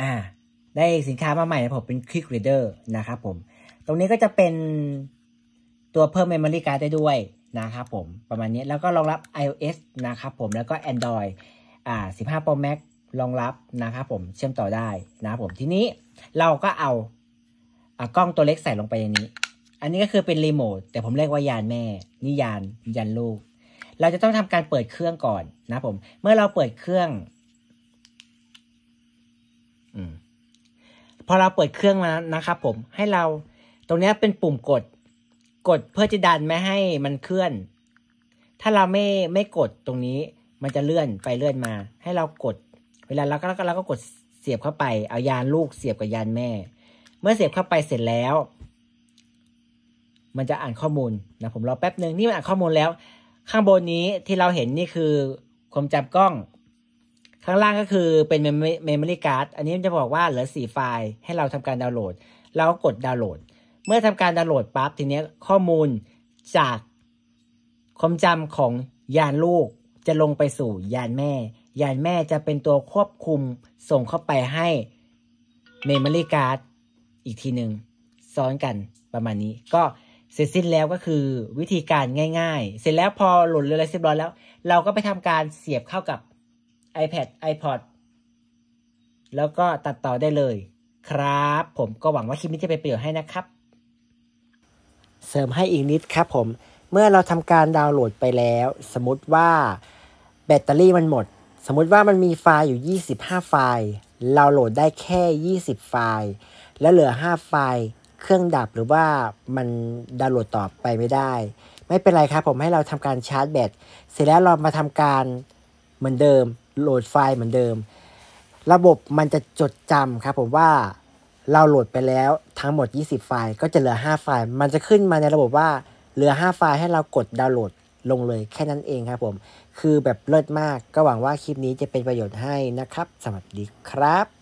อ่า ได้สินค้ามาใหม่นะผมเป็น Quick Reader นะครับผม ตรงนี้ก็จะเป็นตัวเพิ่ม Memory Card ได้ด้วยนะครับผม ประมาณนี้แล้วก็รองรับ iOS นะครับผมแล้วก็ Android อ่า15 Pro Max รองรับนะครับผมเชื่อมต่อได้นะครับผมทีนี้เราก็เอากล้องตัวเล็กใส่ลงไปในนี้ อันนี้ก็คือเป็นรีโมทแต่ผมเรียกว่ายานแม่นี่ยานยานลูก เราจะต้องทำการเปิดเครื่องก่อนนะผม เมื่อเราเปิดเครื่อง พอเราเปิดเครื่องมานะครับผมให้เราตรงนี้เป็นปุ่มกด กดเพื่อจะดันไม่ให้มันเคลื่อน ถ้าเราไม่ไม่กดตรงนี้ มันจะเลื่อนไปเลื่อนมา ให้เรากด เวลาเราก็เราก็กดเสียบเข้าไป เอายานลูกเสียบกับยานแม่ เมื่อเสียบเข้าไปเสร็จแล้ว มันจะอ่านข้อมูลนะผมรอแป๊บหนึ่งนี่มันอ่านข้อมูลแล้ว ข้างบนนี้ที่เราเห็นนี่คือความจำกล้อง ข้างล่างก็คือเป็นเมมโมรี่การ์ดอันนี้จะบอกว่าเหลือสี่ไฟล์ให้เราทำการดาวน์โหลด เราก็กดดาวน์โหลด เมื่อทำการดาวน์โหลดปั๊บทีนี้ข้อมูลจากความจำของยานลูกจะลงไปสู่ยานแม่ ยานแม่จะเป็นตัวควบคุมส่งเข้าไปให้เมมโมรี่การ์ดอีกทีหนึ่งซ้อนกันประมาณนี้ ก็เสร็จสิ้นแล้วก็คือวิธีการง่าย ๆ เสร็จแล้วพอโหลดเรียบร้อยแล้ว เราก็ไปทำการเสียบเข้ากับ iPad iPod แล้วก็ตัดต่อได้เลย ครับ ผมก็หวังว่าคลิปนี้จะเป็นประโยชน์ให้นะครับ เสริมให้อีกนิดครับผม เมื่อเราทำการดาวน์โหลดไปแล้ว สมมติว่าแบตเตอรี่มันหมด สมมติว่ามันมีไฟล์อยู่ 25 ไฟล์ เราโหลดได้แค่ 20 ไฟล์ แล้วเหลือ 5 ไฟล์ เครื่องดับหรือว่ามันดาวน์โหลดต่อไปไม่ได้ ไม่เป็นไรครับผมให้เราทำการชาร์จแบต เสร็จแล้วเรามาทำการเหมือนเดิม โหลดไฟล์เหมือนเดิม ระบบมันจะจดจำครับผมว่าเราโหลดไปแล้วทั้งหมด 20 ไฟล์ก็จะเหลือ 5 ไฟล์ มันจะขึ้นมาในระบบว่าเหลือ 5 ไฟล์ให้เรากดดาวน์โหลดลงเลยแค่นั้นเองครับผม คือแบบเลิศมากก็หวังว่าคลิปนี้จะเป็นประโยชน์ให้นะครับ สวัสดีครับ